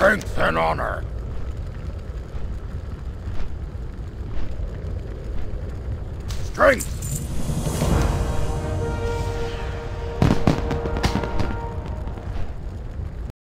Strength and honor. Strength